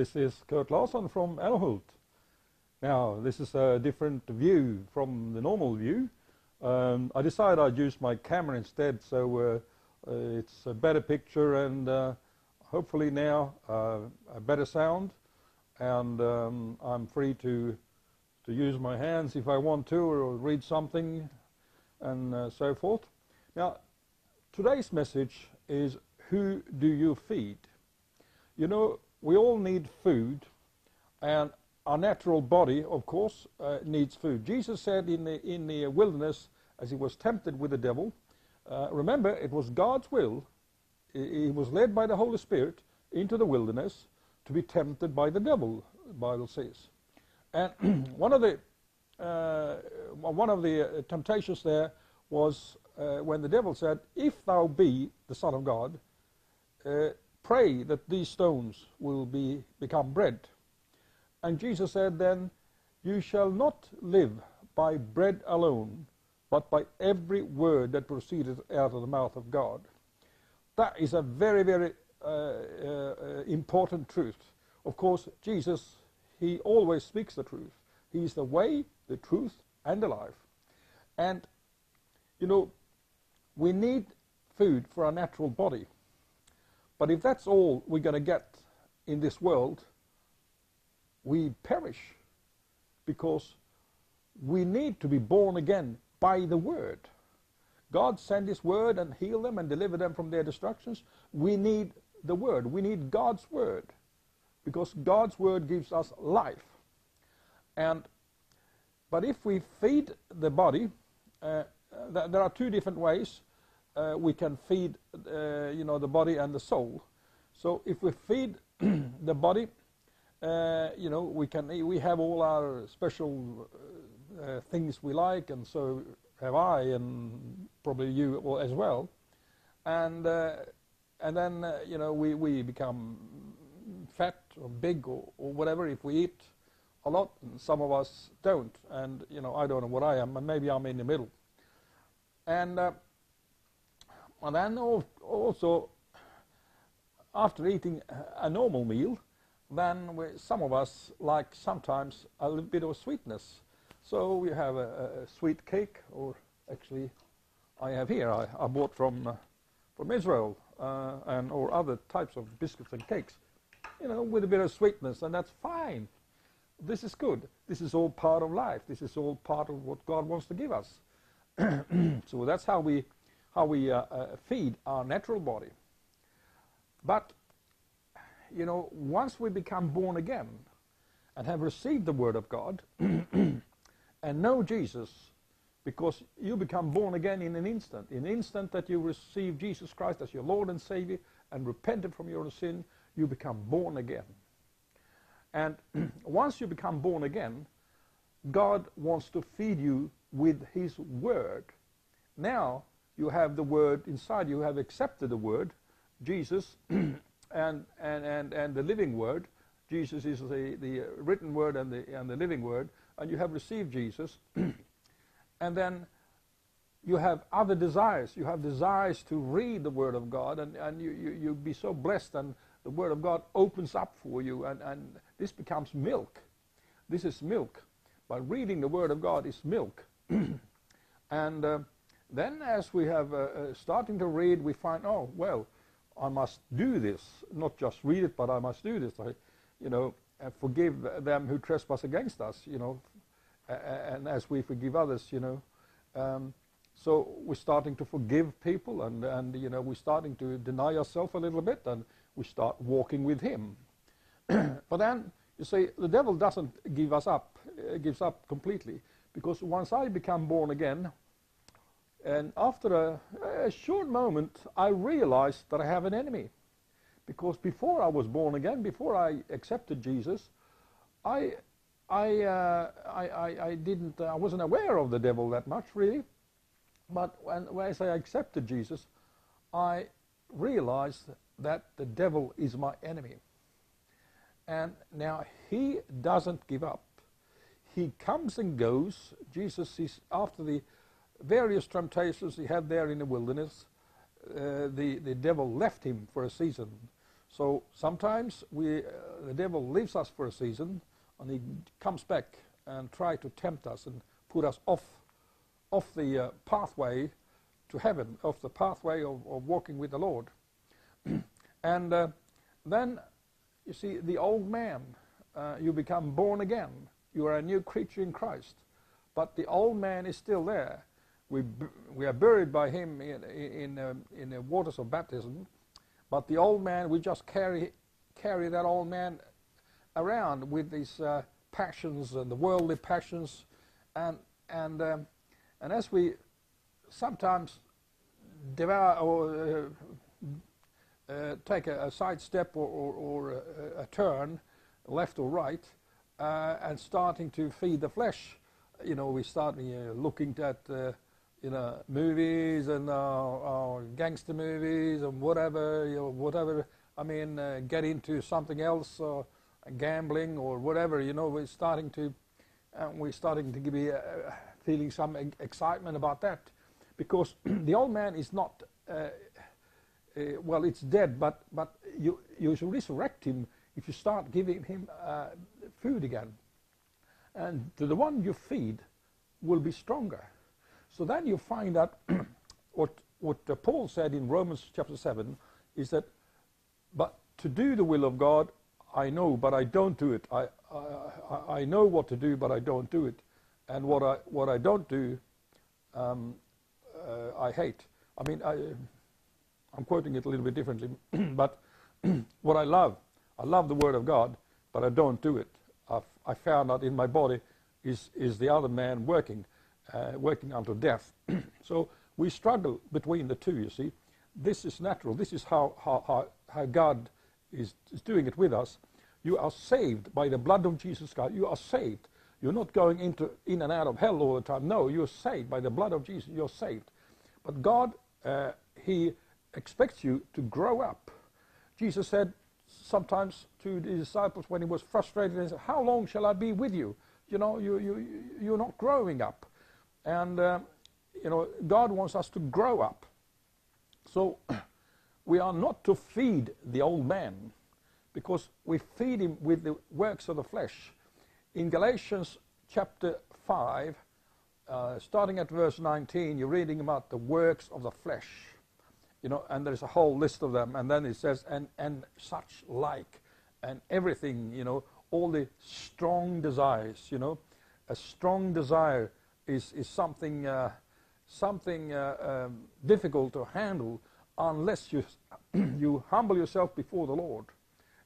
This is Curt Larsson from Älmhult. Now, this is a different view from the normal view. Um, I decided I'd use my camera instead, so uh, uh, it's a better picture and uh, hopefully now uh, a better sound. And um, I'm free to to use my hands if I want to, or read something, and uh, so forth. Now, today's message is who do you feed? You know, we all need food, and our natural body, of course, uh, needs food. Jesus said in the, in the wilderness, as he was tempted with the devil, uh, remember, it was God's will. He was led by the Holy Spirit into the wilderness to be tempted by the devil, the Bible says. And one of the uh, one of the uh, temptations there was uh, when the devil said, "If thou be the Son of God, uh, pray that these stones will be become bread." And Jesus said, "Then you shall not live by bread alone, but by every word that proceedeth out of the mouth of God." That is a very, very uh, uh, important truth. Of course, Jesus he always speaks the truth. He is the way, the truth, and the life. And, you know, we need food for our natural body. But if that's all we're going to get in this world, we perish because we need to be born again by the Word. God sent His Word and heal them and deliver them from their destructions. We need the Word. We need God's Word because God's word gives us life. And but if we feed the body, uh, th there are two different ways uh, we can feed, uh, you know, the body and the soul. So if we feed the body, uh, you know, we can we have all our special uh, things we like, and so have I, and probably you as well. And uh, and then you know we we become fat or big or, or whatever if we eat a lot and some of us don't and you know I don't know what I am and maybe I'm in the middle and uh, and then also after eating a normal meal then we, some of us like sometimes a little bit of sweetness so we have a, a sweet cake or actually I have here I, I bought from uh, from Israel uh, and or other types of biscuits and cakes you know, with a bit of sweetness, and that's fine. This is good. This is all part of life. This is all part of what God wants to give us. so that's how we, how we uh, uh, feed our natural body. But, you know, once we become born again and have received the Word of God and know Jesus, because you become born again in an instant. In an instant that you receive Jesus Christ as your Lord and Savior and repented from your sin, you become born again. And once you become born again, God wants to feed you with His Word. Now you have the Word inside you, have accepted the Word, Jesus, and, and, and, and the living Word. Jesus is the, the written Word and the, and the living Word, and you have received Jesus. and then you have other desires. You have desires to read the Word of God, and, and you, you, you be so blessed and the Word of God opens up for you, and, and this becomes milk. This is milk. But reading the Word of God is milk. and uh, then as we have uh, uh, starting to read, we find, oh, well, I must do this. Not just read it, but I must do this. I, you know, forgive them who trespass against us, you know, and as we forgive others, you know. Um, so we're starting to forgive people, and, and you know, we're starting to deny ourselves a little bit, and we start walking with him. but then, you see, the devil doesn't give us up, uh, gives up completely, because once I become born again, and after a, a short moment, I realized that I have an enemy. Because before I was born again, before I accepted Jesus, I, I, uh, I, I, I, didn't, uh, I wasn't aware of the devil that much, really. But when, when I accepted Jesus, I realized that the devil is my enemy. And now he doesn't give up. He comes and goes. Jesus is after the various temptations he had there in the wilderness. Uh, the, the devil left him for a season. So sometimes we, uh, the devil leaves us for a season, and he comes back and try to tempt us and put us off, off the uh, pathway to heaven, off the pathway of, of walking with the Lord. and uh, then, you see, the old man, uh, you become born again. You are a new creature in Christ. But the old man is still there. We, we are buried by him in, in, um, in the waters of baptism. But the old man, we just carry, carry that old man around with these uh, passions and the worldly passions. And, and, um, and as we sometimes devour or uh, uh, take a, a side step or, or, or a, a, turn, left or right, uh, and starting to feed the flesh, you know, we start uh, looking at uh, you know movies and uh, gangster movies and whatever, you know, whatever. I mean, get into something else, or gambling or whatever. You know, we're starting to we're starting to be feeling some excitement about that because the old man is not, uh, uh, well, it's dead, but, but you, you should resurrect him if you start giving him uh, food again. And the one you feed will be stronger. So then you find that what, what uh, Paul said in Romans chapter 7 is that, but to do the will of God, I know, but I don't do it. I, I, I know what to do, but I don't do it. And what I, what I don't do, um, uh, I hate. I mean, I, I'm quoting it a little bit differently, but what I love, I love the Word of God, but I don't do it. I've, I found that in my body is, is the other man working, uh, working unto death. so we struggle between the two, you see. This is natural. This is how, how, how, how God is, is doing it with us. You are saved by the blood of Jesus Christ. You are saved. You're not going into, in and out of hell all the time. No, you're saved by the blood of Jesus. You're saved. But God, uh, He expects you to grow up. Jesus said sometimes to the disciples when He was frustrated, He said, How long shall I be with you? You know, you, you, you're not growing up. And, uh, you know, God wants us to grow up. So we are not to feed the old man because we feed him with the works of the flesh in Galatians chapter 5, uh, starting at verse 19, you're reading about the works of the flesh. You know, and there's a whole list of them. And then it says, and, and such like, and everything, you know, all the strong desires, you know. A strong desire is, is something, uh, something uh, um, difficult to handle unless you, you humble yourself before the Lord.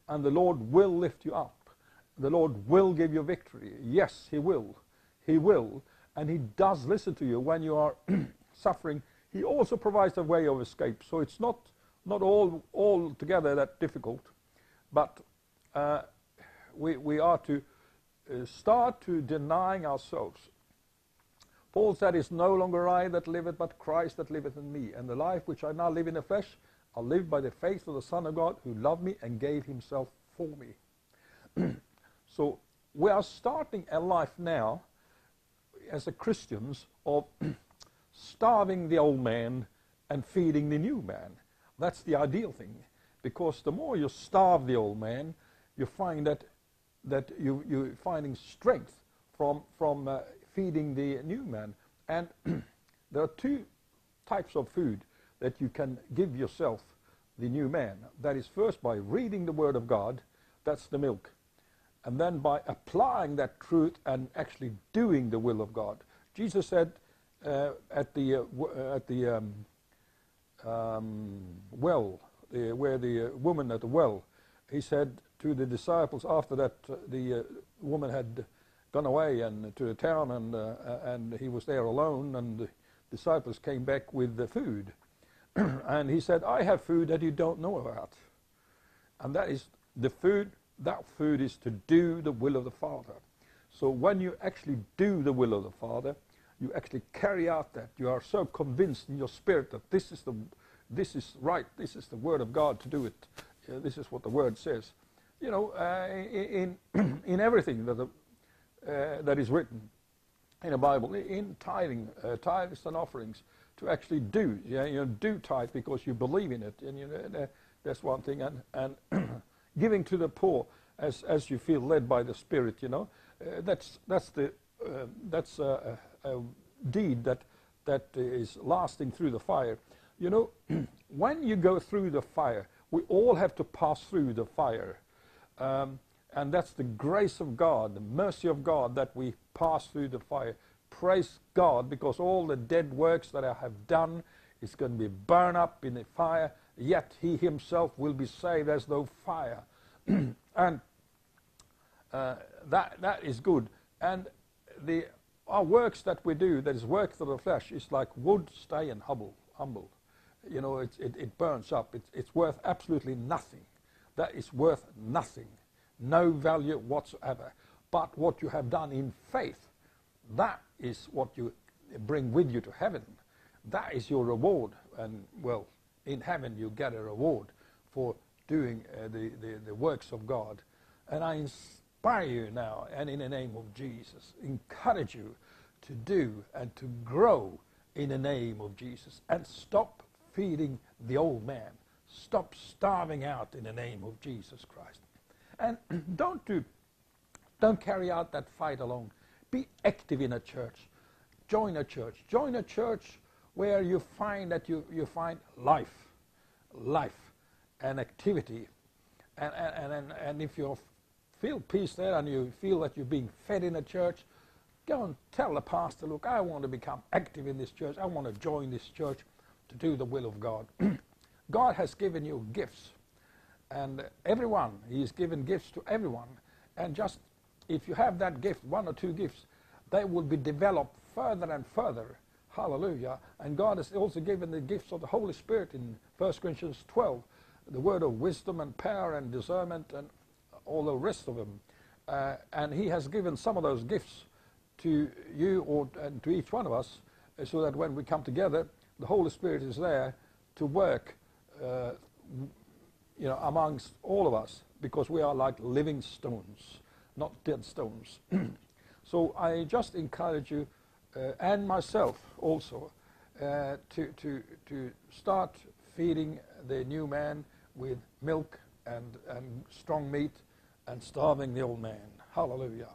And the Lord will lift you up the Lord will give you victory. Yes, He will. He will. And He does listen to you when you are suffering. He also provides a way of escape. So it's not, not all, all together that difficult. But uh, we, we are to uh, start to denying ourselves. Paul said, It's no longer I that liveth, but Christ that liveth in me. And the life which I now live in the flesh, I live by the faith of the Son of God who loved me and gave himself for me. So we are starting a life now as a Christians of starving the old man and feeding the new man. That's the ideal thing. Because the more you starve the old man, you find that, that you, you're finding strength from, from uh, feeding the new man. And there are two types of food that you can give yourself, the new man. That is first by reading the Word of God, that's the milk and then by applying that truth and actually doing the will of God. Jesus said uh, at the, uh, uh at the um, um, well, the, where the uh, woman at the well, he said to the disciples after that uh, the uh, woman had gone away and to a town and, and he was there alone and the disciples came back with the food. and he said, I have food that you don't know about. And that is the food that food is to do the will of the Father. So when you actually do the will of the Father, you actually carry out that. You are so convinced in your spirit that this is the, this is right. This is the word of God to do it. Uh, this is what the word says. You know, uh, in in everything that the, uh, that is written in the Bible, in tithing, uh, tithes and offerings, to actually do. Yeah, you know, do tithe because you believe in it, and you know, That's one thing. And, and giving to the poor as, as you feel led by the Spirit, you know, uh, that's, that's, the, uh, that's a, a, a, deed that, that is lasting through the fire. You know, when you go through the fire, we all have to pass through the fire. Um, and that's the grace of God, the mercy of God that we pass through the fire. Praise God because all the dead works that I have done is going to be burned up in the fire, yet he himself will be saved as though fire. and uh, that, that is good. And the, our works that we do, that is works of the flesh, is like wood, stay, and humble. humble. You know, it, it, it burns up. It, it's worth absolutely nothing. That is worth nothing. No value whatsoever. But what you have done in faith, that is what you bring with you to heaven. That is your reward. And, well, in heaven you get a reward for doing uh, the, the, the works of God. And I inspire you now, and in the name of Jesus, encourage you to do and to grow in the name of Jesus. And stop feeding the old man. Stop starving out in the name of Jesus Christ. And don't do, don't carry out that fight alone. Be active in a church. Join a church. Join a church where you find that you, you find life, life and activity. And, and, and, and if you feel peace there and you feel that you're being fed in a church, go and tell the pastor, look, I want to become active in this church. I want to join this church to do the will of God. God has given you gifts. And everyone, He's given gifts to everyone. And just if you have that gift, one or two gifts, they will be developed further and further. Hallelujah. And God has also given the gifts of the Holy Spirit in 1 Corinthians 12, the word of wisdom and power and discernment and all the rest of them. Uh, and He has given some of those gifts to you or and to each one of us so that when we come together, the Holy Spirit is there to work uh, you know, amongst all of us because we are like living stones, not dead stones. so I just encourage you uh, and myself also uh, to, to, to start feeding the new man with milk and, and strong meat and starving the old man. Hallelujah.